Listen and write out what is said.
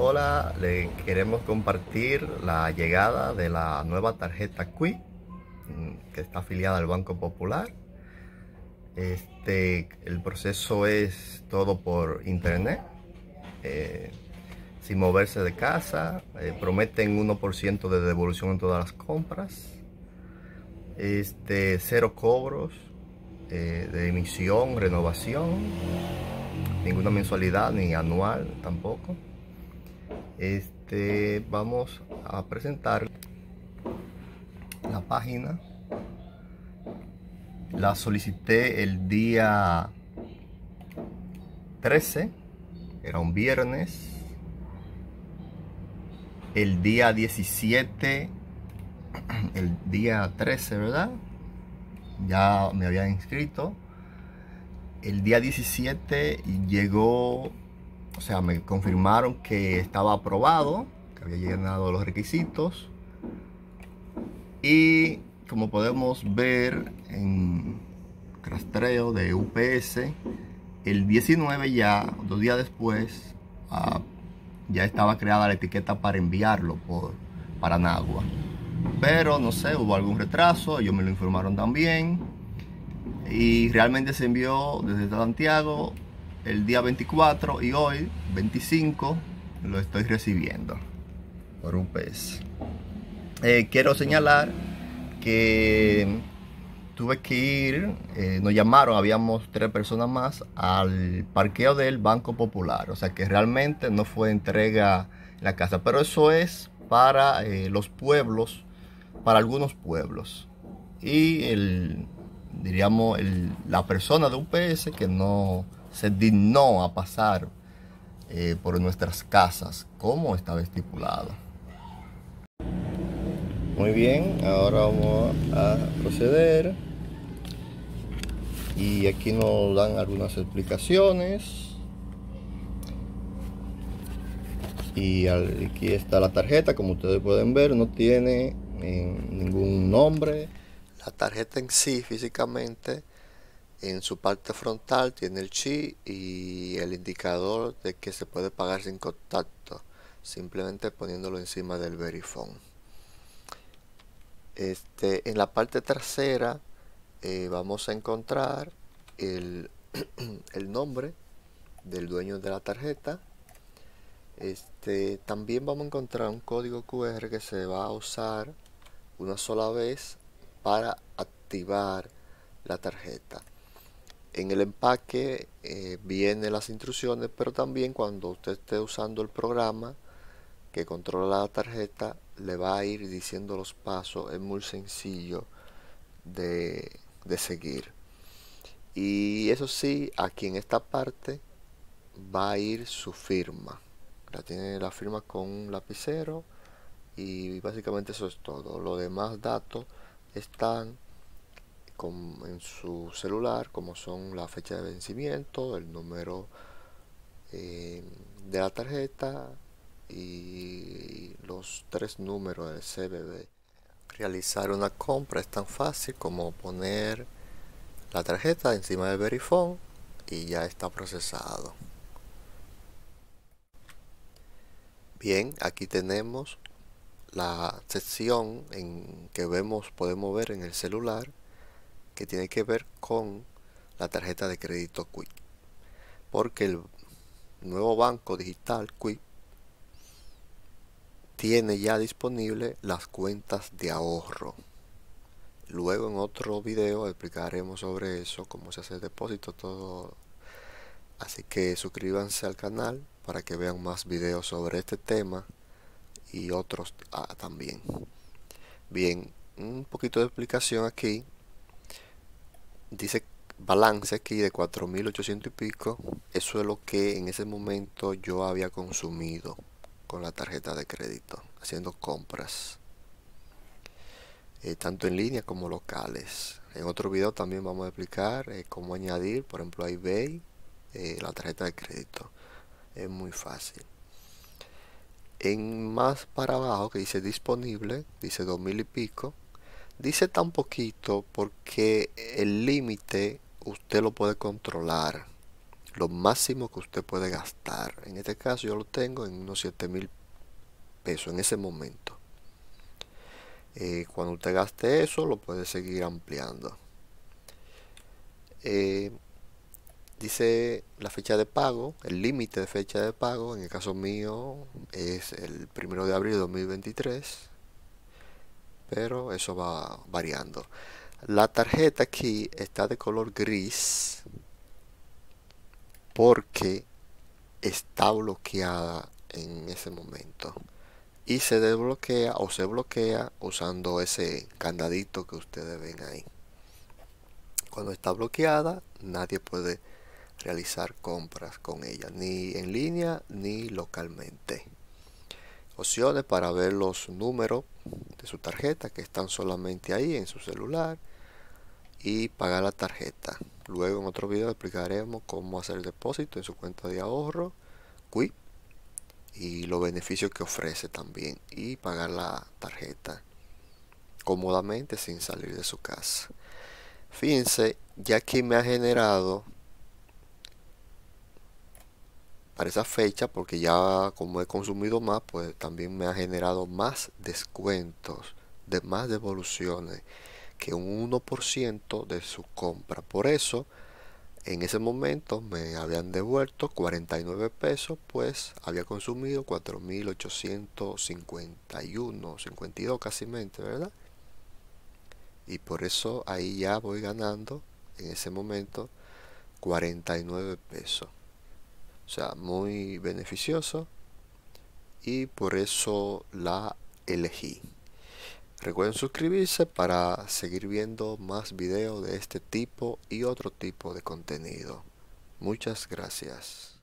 Hola, le queremos compartir la llegada de la nueva tarjeta QUI mm, que está afiliada al Banco Popular. Este, el proceso es todo por internet, eh, sin moverse de casa. Eh, prometen 1% de devolución en todas las compras. Este, cero cobros eh, de emisión, renovación, ninguna mensualidad ni anual tampoco este vamos a presentar la página. La solicité el día 13 era un viernes. El día 17 el día 13 verdad ya me había inscrito. El día 17 llegó o sea, me confirmaron que estaba aprobado, que había llenado los requisitos. Y como podemos ver en rastreo de UPS, el 19 ya, dos días después, ah, ya estaba creada la etiqueta para enviarlo por Paranagua. Pero no sé, hubo algún retraso, ellos me lo informaron también. Y realmente se envió desde Santiago el día 24 y hoy, 25, lo estoy recibiendo por un pez. Eh, quiero señalar que tuve que ir, eh, nos llamaron, habíamos tres personas más al parqueo del Banco Popular. O sea que realmente no fue entrega en la casa. Pero eso es para eh, los pueblos, para algunos pueblos. Y el, diríamos, la persona de UPS que no se dignó a pasar eh, por nuestras casas como estaba estipulado. Muy bien, ahora vamos a proceder. Y aquí nos dan algunas explicaciones. Y aquí está la tarjeta, como ustedes pueden ver, no tiene eh, ningún nombre. La tarjeta en sí físicamente en su parte frontal tiene el chi y el indicador de que se puede pagar sin contacto, simplemente poniéndolo encima del verifone. Este, en la parte trasera eh, vamos a encontrar el, el, nombre del dueño de la tarjeta. Este, también vamos a encontrar un código QR que se va a usar una sola vez para activar la tarjeta en el empaque eh, vienen las instrucciones, pero también cuando usted esté usando el programa que controla la tarjeta, le va a ir diciendo los pasos. Es muy sencillo de, de seguir. Y eso sí, aquí en esta parte va a ir su firma. La tiene la firma con un lapicero y básicamente eso es todo. Los demás datos están en su celular, como son la fecha de vencimiento, el número eh, de la tarjeta y los tres números del CBB. Realizar una compra es tan fácil como poner la tarjeta encima del Verifone y ya está procesado. Bien, aquí tenemos la sección en que vemos podemos ver en el celular que tiene que ver con la tarjeta de crédito Quick. Porque el nuevo banco digital Quick tiene ya disponible las cuentas de ahorro. Luego en otro video explicaremos sobre eso, cómo se hace el depósito, todo. Así que suscríbanse al canal para que vean más videos sobre este tema y otros ah, también. Bien, un poquito de explicación aquí dice balance aquí de 4.800 y pico. Eso es lo que en ese momento yo había consumido con la tarjeta de crédito, haciendo compras. Eh, tanto en línea como locales. En otro video también vamos a explicar eh, cómo añadir, por ejemplo, a eBay eh, la tarjeta de crédito. Es muy fácil. En más para abajo que dice disponible, dice 2000 y pico, Dice tan poquito porque el límite usted lo puede controlar. lo máximo que usted puede gastar. En este caso yo lo tengo en unos 7 mil pesos en ese momento. Eh, cuando usted gaste eso, lo puede seguir ampliando. Eh, dice la fecha de pago, el límite de fecha de pago, en el caso mío es el primero de abril de 2023, pero eso va variando. La tarjeta aquí está de color gris porque está bloqueada en ese momento. Y se desbloquea o se bloquea usando ese candadito que ustedes ven ahí. Cuando está bloqueada nadie puede realizar compras con ella ni en línea ni localmente opciones para ver los números de su tarjeta que están solamente ahí en su celular y pagar la tarjeta. Luego en otro video explicaremos cómo hacer el depósito en su cuenta de ahorro, Quip, y los beneficios que ofrece también y pagar la tarjeta cómodamente sin salir de su casa. Fíjense, ya que me ha generado para esa fecha, porque ya como he consumido más, pues también me ha generado más descuentos, de más devoluciones que un 1% de su compra. Por eso, en ese momento me habían devuelto 49 pesos, pues había consumido 4.851, 52 casi mente, ¿verdad? Y por eso ahí ya voy ganando en ese momento 49 pesos. O sea, muy beneficioso y por eso la elegí. Recuerden suscribirse para seguir viendo más videos de este tipo y otro tipo de contenido. Muchas gracias.